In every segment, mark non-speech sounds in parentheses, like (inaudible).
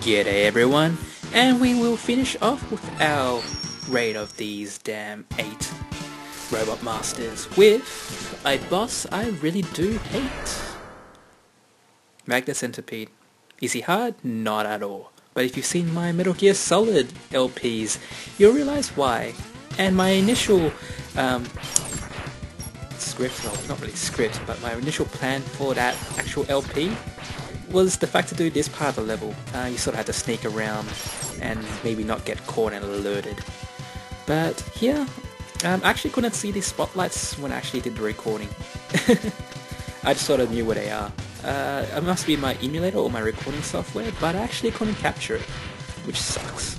G'day everyone, and we will finish off with our raid of these damn 8 Robot Masters with a boss I really do hate. Magna Centipede. Is he hard? Not at all. But if you've seen my Metal Gear Solid LPs, you'll realize why. And my initial um, script, well not really script, but my initial plan for that actual LP was the fact to do this part of the level. Uh, you sort of had to sneak around and maybe not get caught and alerted. But here, um, I actually couldn't see these spotlights when I actually did the recording. (laughs) I just sort of knew where they are. Uh, it must be my emulator or my recording software, but I actually couldn't capture it, which sucks.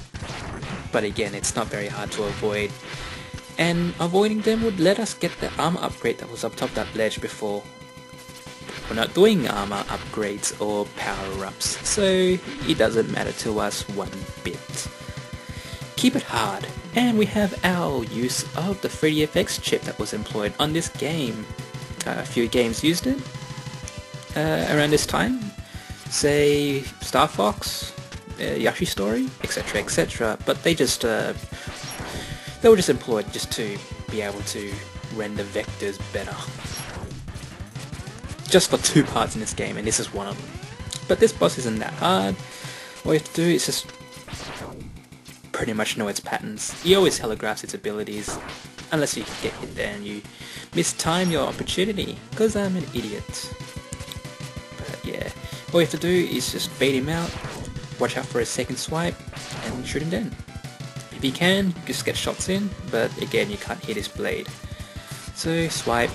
But again, it's not very hard to avoid. And avoiding them would let us get the armor upgrade that was up top that ledge before. We're not doing armor upgrades or power-ups, so it doesn't matter to us one bit. Keep it hard, and we have our use of the 3DFX chip that was employed on this game. Uh, a few games used it uh, around this time, say Star Fox, uh, Story, etc., etc. But they just uh, they were just employed just to be able to render vectors better. Just for two parts in this game, and this is one of them. But this boss isn't that hard. All you have to do is just pretty much know its patterns. He always telegraphs its abilities, unless you get hit there and you mistime your opportunity, because I'm an idiot. But yeah, all you have to do is just bait him out, watch out for a second swipe, and shoot him down. If you can, just get shots in, but again you can't hit his blade. So swipe,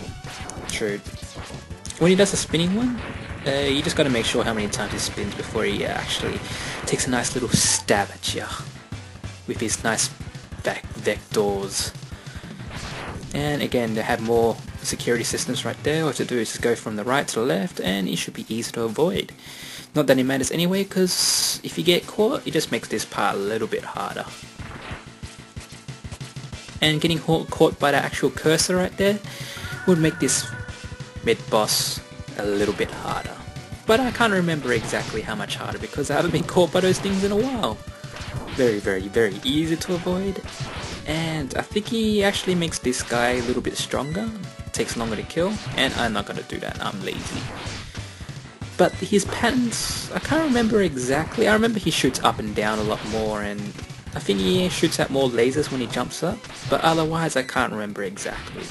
shoot. When he does a spinning one, uh, you just gotta make sure how many times he spins before he uh, actually takes a nice little stab at you with his nice back vectors. And again, they have more security systems right there. All you have to do is just go from the right to the left, and it should be easy to avoid. Not that it matters anyway, because if you get caught, it just makes this part a little bit harder. And getting caught by the actual cursor right there would make this mid-boss a little bit harder. But I can't remember exactly how much harder because I haven't been caught by those things in a while. Very, very, very easy to avoid. And I think he actually makes this guy a little bit stronger. Takes longer to kill. And I'm not gonna do that, I'm lazy. But his patterns, I can't remember exactly. I remember he shoots up and down a lot more and I think he shoots out more lasers when he jumps up. But otherwise I can't remember exactly.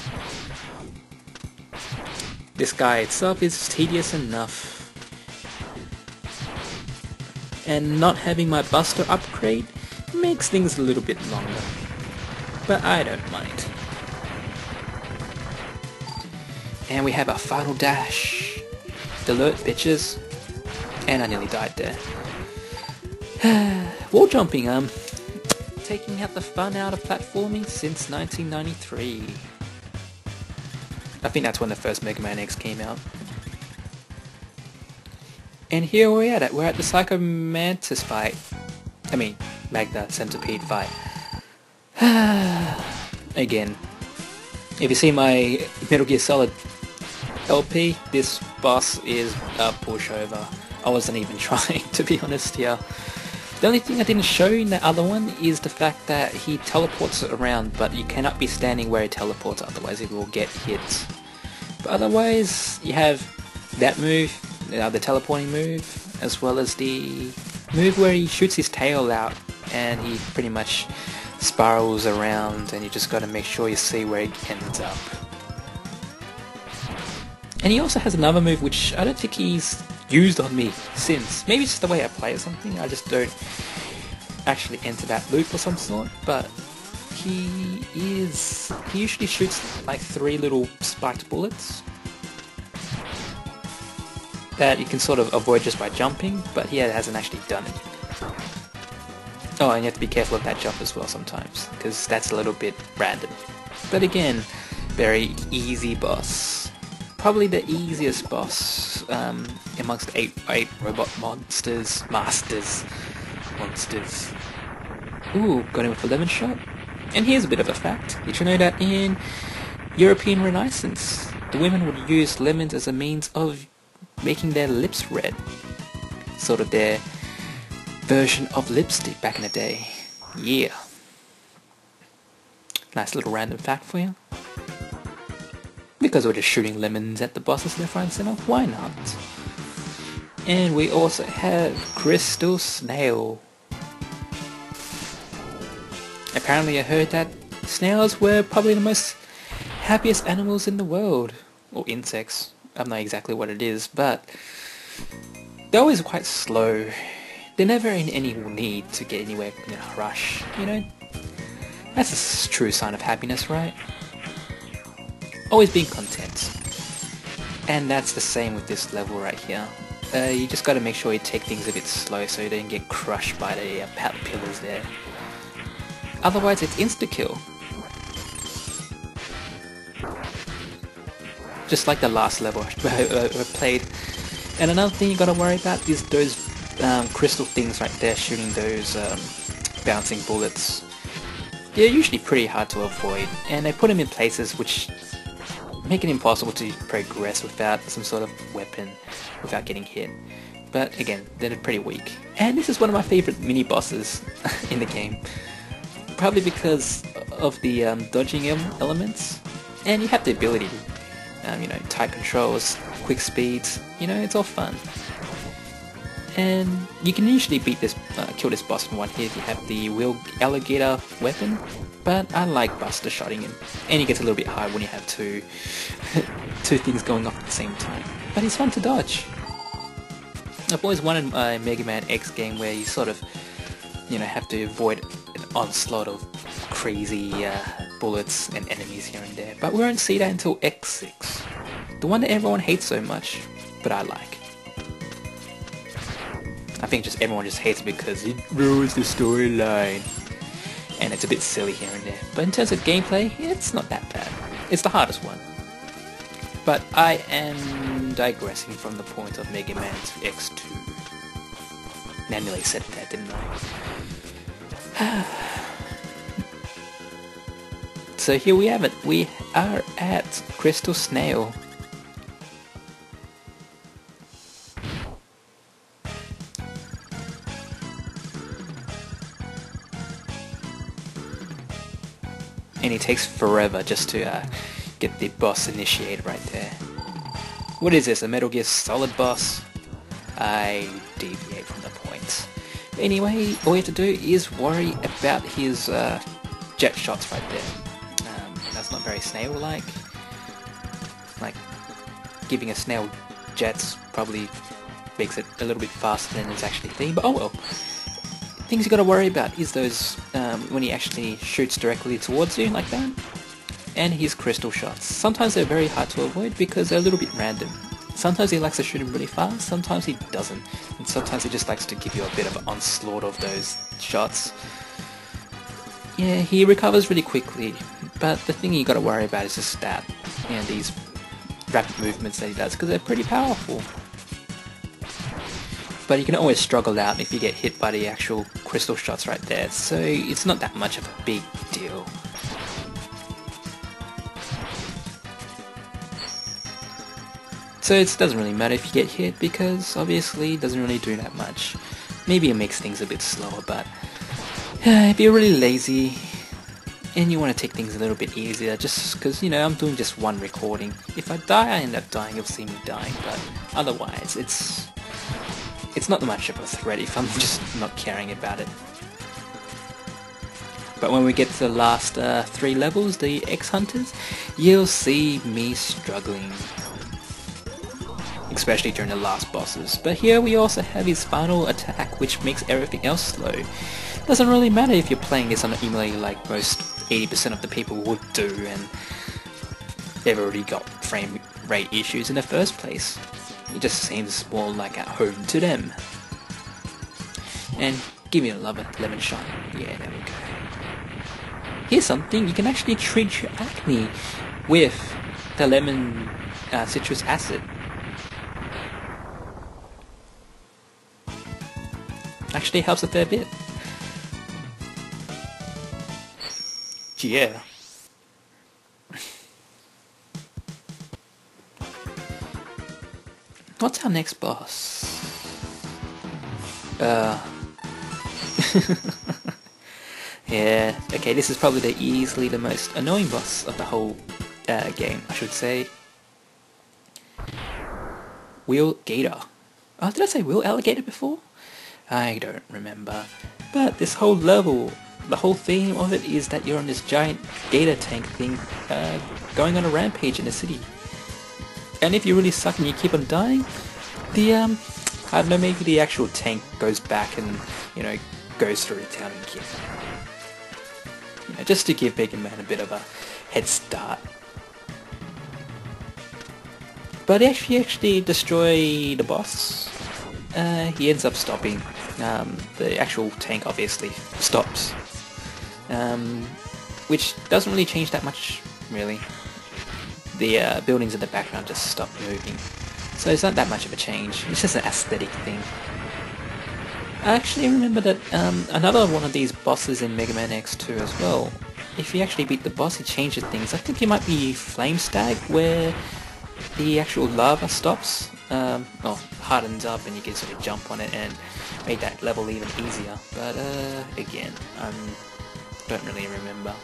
This guy itself is tedious enough. And not having my Buster upgrade makes things a little bit longer. But I don't mind. And we have our final dash. Alert bitches. And I nearly died there. (sighs) Wall jumping, um, taking out the fun out of platforming since 1993. I think that's when the first Mega Man X came out. And here we're at it. We're at the Psycho Mantis fight. I mean, Magna Centipede fight. (sighs) Again, if you see my Metal Gear Solid LP, this boss is a pushover. I wasn't even (laughs) trying, to be honest here. The only thing I didn't show in the other one is the fact that he teleports around, but you cannot be standing where he teleports, otherwise he will get hit. But otherwise, you have that move, uh, the teleporting move, as well as the move where he shoots his tail out and he pretty much spirals around and you just gotta make sure you see where he ends up. And he also has another move which I don't think he's used on me since. Maybe it's just the way I play or something, I just don't actually enter that loop or some sort, but he is... he usually shoots like three little spiked bullets that you can sort of avoid just by jumping, but he hasn't actually done it. Oh, and you have to be careful of that jump as well sometimes, because that's a little bit random. But again, very easy boss. Probably the easiest boss um, amongst eight, eight robot monsters, masters, monsters. Ooh, got him with a lemon shot. And here's a bit of a fact. Did you know that in European Renaissance, the women would use lemons as a means of making their lips red? Sort of their version of lipstick back in the day. Yeah. Nice little random fact for you. Because we're just shooting lemons at the bosses left, right, and center, why not? And we also have Crystal Snail. Apparently I heard that snails were probably the most happiest animals in the world. Or insects. I'm not exactly what it is, but they're always quite slow. They're never in any need to get anywhere in a rush, you know? That's a true sign of happiness, right? Always being content. And that's the same with this level right here. Uh, you just gotta make sure you take things a bit slow so you don't get crushed by the uh, pillars there. Otherwise it's insta-kill. Just like the last level (laughs) I played. And another thing you gotta worry about is those um, crystal things right there shooting those um, bouncing bullets. They're usually pretty hard to avoid, and they put them in places which make it impossible to progress without some sort of weapon, without getting hit. But again, they're pretty weak. And this is one of my favorite mini-bosses (laughs) in the game. Probably because of the um, dodging elements, and you have the ability um, you know, tight controls, quick speeds, you know, it's all fun. And you can usually beat this, uh, kill this boss in one hit if you have the wheel alligator weapon, but I like Buster shotting him, and he gets a little bit hard when you have two, (laughs) two things going off at the same time. But he's fun to dodge. I've always wanted a Mega Man X game where you sort of, you know, have to avoid an onslaught of crazy uh, bullets and enemies here and there. But we won't see that until X6. The one that everyone hates so much, but I like. I think just everyone just hates it because it ruins the storyline. And it's a bit silly here and there. But in terms of gameplay, it's not that bad. It's the hardest one. But I am digressing from the point of Mega Man X2. I nearly said that, didn't I? (sighs) so here we have it. We are at Crystal Snail. And it takes forever just to uh, get the boss initiated right there. What is this, a Metal Gear Solid boss? I deviate from the point. Anyway, all you have to do is worry about his uh, jet shots right there. Um, that's not very snail-like. Like, giving a snail jets probably makes it a little bit faster than it's actually been, but oh well. Things you gotta worry about is those um, when he actually shoots directly towards you like that, and his crystal shots. Sometimes they're very hard to avoid because they're a little bit random. Sometimes he likes to shoot him really fast, sometimes he doesn't, and sometimes he just likes to give you a bit of an onslaught of those shots. Yeah, he recovers really quickly, but the thing you gotta worry about is his stat, and these rapid movements that he does, because they're pretty powerful but you can always struggle out if you get hit by the actual crystal shots right there, so it's not that much of a big deal. So it doesn't really matter if you get hit because obviously it doesn't really do that much. Maybe it makes things a bit slower, but (sighs) if you're really lazy and you want to take things a little bit easier, just because, you know, I'm doing just one recording. If I die, I end up dying, you'll see me dying, but otherwise, it's it's not much of a threat if I'm (laughs) just not caring about it. But when we get to the last uh, three levels, the X-Hunters, you'll see me struggling. Especially during the last bosses. But here we also have his final attack, which makes everything else slow. Doesn't really matter if you're playing this on an emulator like most 80% of the people would do, and they've already got frame rate issues in the first place. It just seems more like at home to them. And give me a lemon, lemon shot. Yeah, there we go. Here's something, you can actually treat your acne with the lemon uh, citrus acid. Actually helps a fair bit. Yeah. What's our next boss? Uh, (laughs) yeah, okay, this is probably the easily the most annoying boss of the whole uh, game, I should say. Wheel Gator. Oh, did I say Wheel Alligator before? I don't remember. But this whole level, the whole theme of it is that you're on this giant gator tank thing uh, going on a rampage in the city. And if you really suck and you keep on dying, the, um, I don't know, maybe the actual tank goes back and, you know, goes through town and kills you know, just to give Mega Man a bit of a head start. But if you actually destroy the boss, uh, he ends up stopping. Um, the actual tank obviously stops. Um, which doesn't really change that much, really. The uh, buildings in the background just stop moving. So it's not that much of a change. It's just an aesthetic thing. I actually remember that um, another one of these bosses in Mega Man X2 as well. If you actually beat the boss, it changes things. I think it might be Flame Stag, where the actual lava stops, um, well, hardens up and you can sort of jump on it and make that level even easier. But uh, again, I um, don't really remember.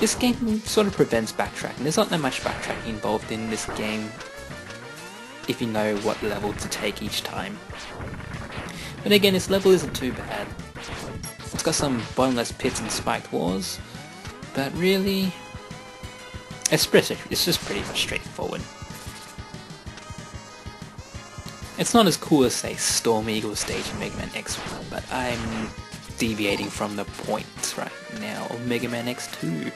This game sort of prevents backtracking. There's not that much backtracking involved in this game if you know what level to take each time. But again, this level isn't too bad. It's got some bottomless pits and spiked walls, but really, it's, pretty, it's just pretty much straightforward. It's not as cool as say Storm Eagle stage in Mega Man X1, but I'm deviating from the point right now of Mega Man X2.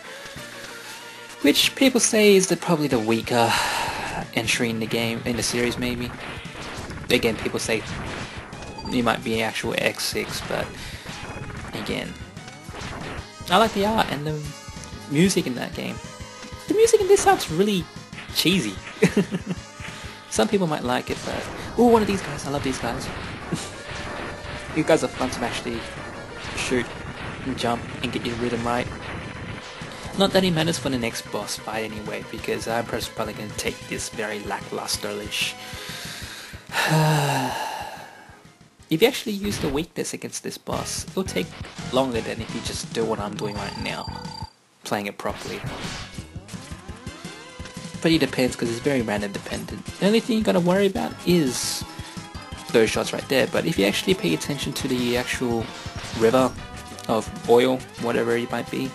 Which people say is the, probably the weaker entry in the game, in the series maybe. Again, people say it might be an actual X6, but again, I like the art and the music in that game. The music in this sounds really cheesy. (laughs) Some people might like it, but... Oh, one of these guys. I love these guys. (laughs) these guys are fun to actually shoot and jump and get your rhythm right. Not that it matters for the next boss fight anyway, because I'm probably going to take this very lackluster-ish. (sighs) if you actually use the weakness against this boss, it'll take longer than if you just do what I'm doing right now, playing it properly but it depends because it's very random dependent. The only thing you gotta worry about is those shots right there, but if you actually pay attention to the actual river of oil, whatever it might be,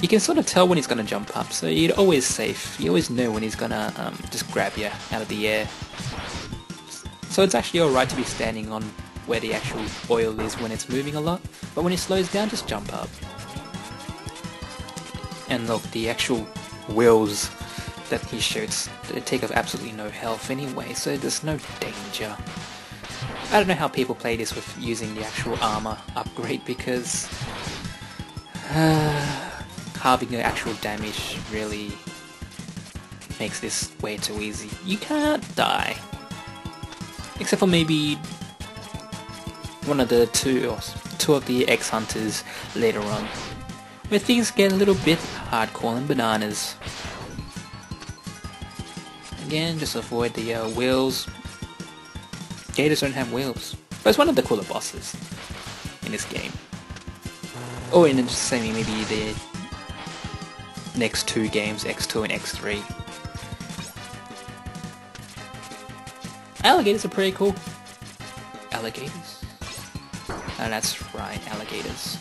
you can sort of tell when he's gonna jump up, so you're always safe. You always know when he's gonna um, just grab you out of the air. So it's actually alright to be standing on where the actual oil is when it's moving a lot, but when it slows down, just jump up. And look, the actual wheels that he shoots they take up absolutely no health anyway, so there's no danger. I don't know how people play this with using the actual armor upgrade because uh, halving the actual damage really makes this way too easy. You can't die. Except for maybe one of the two or two of the X-Hunters later on. Where things get a little bit hardcore and bananas. Again, just avoid the uh, wheels. Gators don't have wheels. But it's one of the cooler bosses in this game. Oh, or in just saying maybe the next two games, X2 and X3. Alligators are pretty cool. Alligators? And that's right, alligators.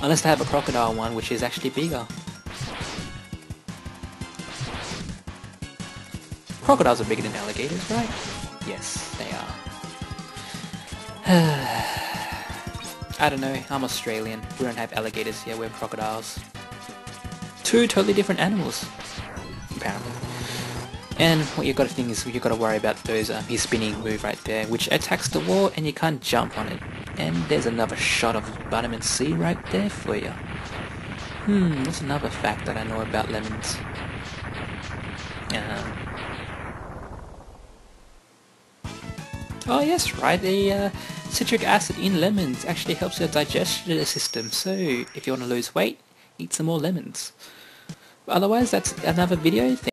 Unless they have a crocodile one, which is actually bigger. Crocodiles are bigger than alligators, right? Yes, they are. (sighs) I don't know, I'm Australian. We don't have alligators here, we have crocodiles. Two totally different animals, apparently. And what you've gotta think is you've gotta worry about those um, his spinning move right there, which attacks the wall and you can't jump on it. And there's another shot of vitamin C right there for you. Hmm, that's another fact that I know about lemons. Um, Oh yes, right, the uh, citric acid in lemons actually helps your digestive system, so if you want to lose weight, eat some more lemons. Otherwise, that's another video.